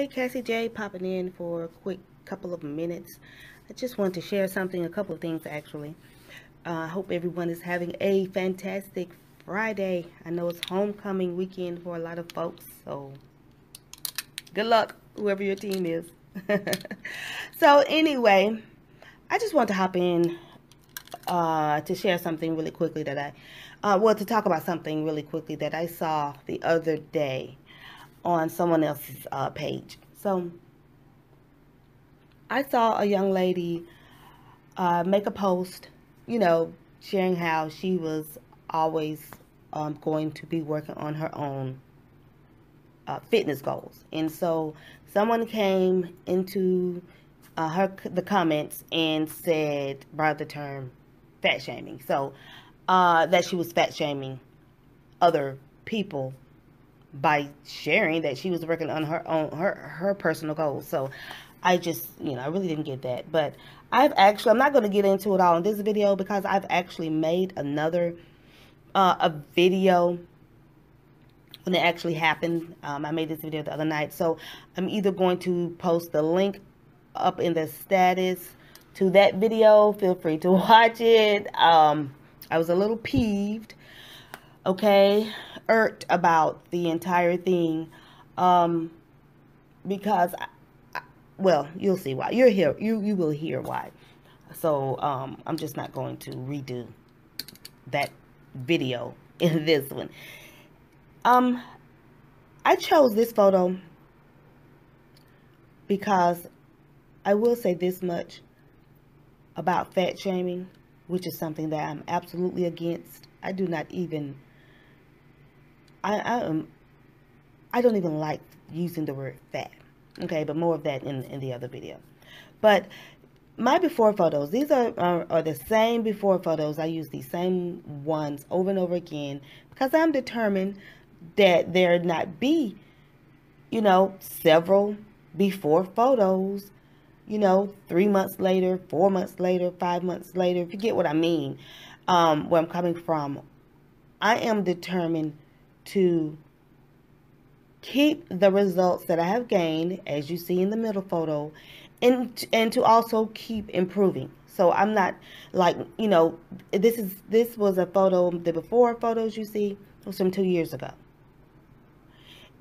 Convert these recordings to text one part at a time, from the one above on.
Hi, Cassie J popping in for a quick couple of minutes. I just want to share something, a couple of things actually. Uh, I hope everyone is having a fantastic Friday. I know it's homecoming weekend for a lot of folks, so good luck, whoever your team is. so anyway, I just want to hop in uh, to share something really quickly that I, uh, well, to talk about something really quickly that I saw the other day on someone else's uh, page. So I saw a young lady uh, make a post, you know, sharing how she was always um, going to be working on her own uh, fitness goals. And so someone came into uh, her the comments and said, brought the term fat shaming. So uh, that she was fat shaming other people by sharing that she was working on her own her her personal goals. So I just you know I really didn't get that, but I've actually I'm not going to get into it all in this video because I've actually made another uh, a video when it actually happened. Um, I made this video the other night, so I'm either going to post the link up in the status to that video. Feel free to watch it. Um, I was a little peeved, okay, irked about the entire thing um, because, I, I, well, you'll see why. You're here. You you will hear why. So um, I'm just not going to redo that video in this one. Um, I chose this photo because I will say this much about fat shaming, which is something that I'm absolutely against. I do not even I, I am I don't even like using the word fat. Okay, but more of that in in the other video. But my before photos, these are, are, are the same before photos. I use these same ones over and over again because I'm determined that there not be, you know, several before photos, you know, three months later, four months later, five months later, if you get what I mean, um, where I'm coming from. I am determined to keep the results that I have gained, as you see in the middle photo, and and to also keep improving. So I'm not like you know this is this was a photo the before photos you see was from two years ago,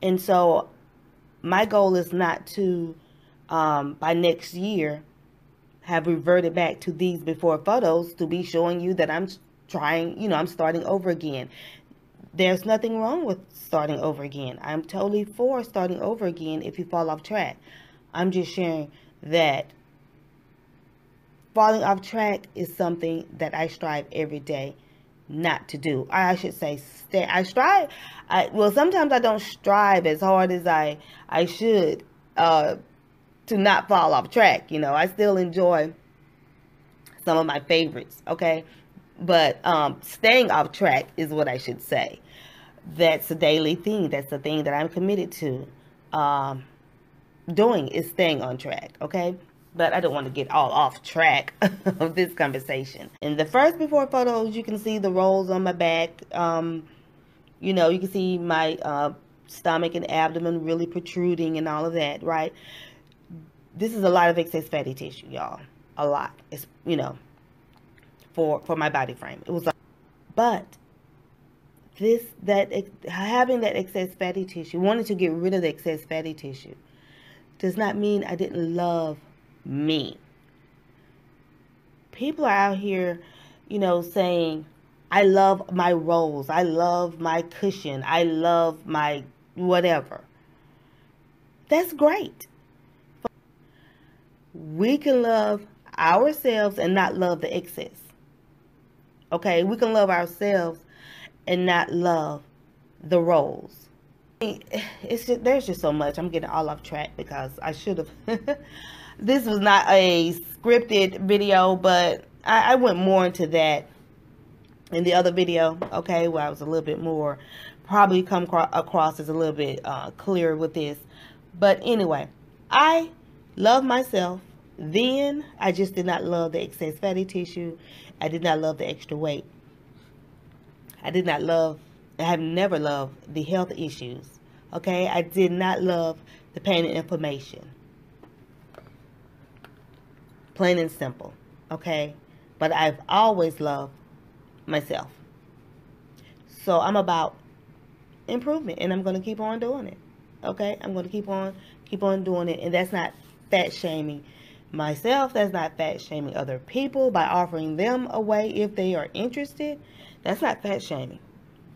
and so my goal is not to um, by next year have reverted back to these before photos to be showing you that I'm trying you know I'm starting over again there's nothing wrong with starting over again. I'm totally for starting over again if you fall off track. I'm just sharing that falling off track is something that I strive every day not to do. I should say stay. I strive. I well sometimes I don't strive as hard as I I should uh, to not fall off track. You know, I still enjoy some of my favorites. Okay, but um, staying off track is what I should say. That's a daily thing. That's the thing that I'm committed to um, doing is staying on track. Okay. But I don't want to get all off track of this conversation. In the first before photos, you can see the rolls on my back. Um, you know, you can see my uh, stomach and abdomen really protruding and all of that, right? This is a lot of excess fatty tissue, y'all. A lot. It's, you know, for for my body frame. It was like, but this that having that excess fatty tissue, wanting to get rid of the excess fatty tissue, does not mean I didn't love me. People are out here, you know, saying, I love my rolls, I love my cushion, I love my whatever. That's great. We can love ourselves and not love the excess. Okay, we can love ourselves and not love the rolls. It's just, there's just so much. I'm getting all off track because I should have. this was not a scripted video, but I, I went more into that in the other video. Okay, where I was a little bit more probably come across as a little bit uh, clearer with this. But anyway, I love myself. Then I just did not love the excess fatty tissue I did not love the extra weight. I did not love, I have never loved the health issues Okay, I did not love the pain and inflammation. Plain and simple. Okay, but I've always loved myself. So I'm about improvement and I'm going to keep on doing it. Okay? I'm going to keep on keep on doing it and that's not fat shaming myself. That's not fat shaming other people by offering them away if they are interested. That's not fat shaming.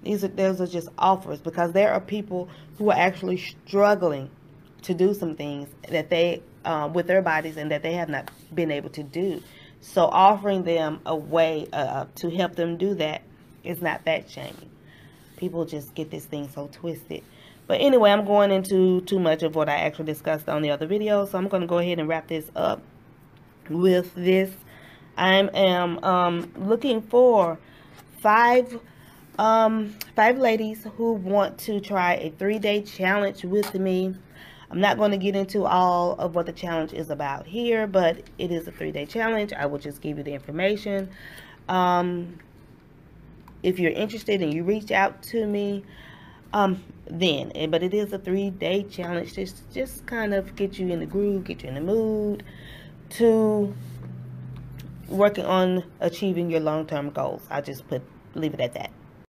These are those are just offers because there are people who are actually struggling to do some things that they um, with their bodies and that they have not been able to do. So offering them a way uh, to help them do that is not fat shaming. People just get this thing so twisted. But anyway, I'm going into too much of what I actually discussed on the other video. So I'm going to go ahead and wrap this up with this. I am um, looking for five um, five ladies who want to try a three-day challenge with me. I'm not going to get into all of what the challenge is about here, but it is a three-day challenge. I will just give you the information. Um, if you're interested and you reach out to me, um, then. But it is a three-day challenge. Just, just kind of get you in the groove, get you in the mood to working on achieving your long-term goals. I just put leave it at that.